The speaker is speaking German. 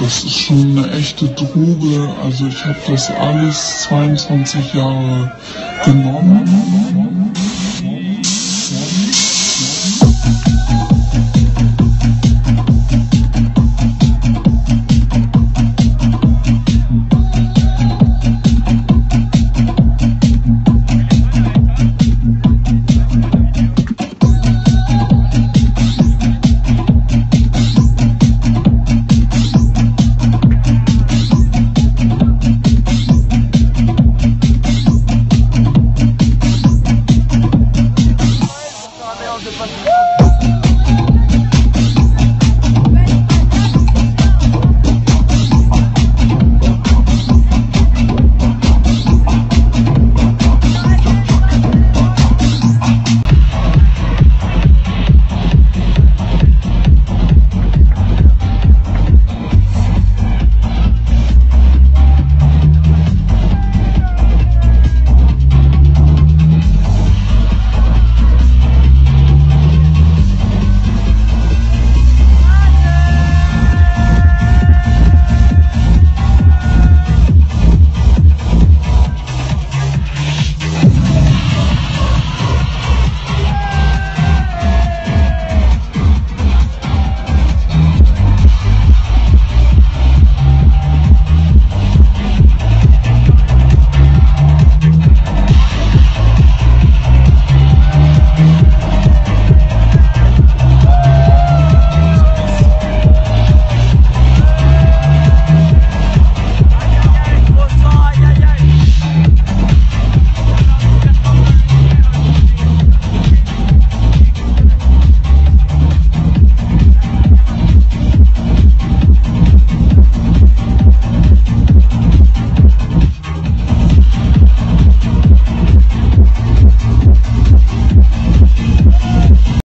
das ist schon eine echte Droge. Also ich habe das alles 22 Jahre genommen.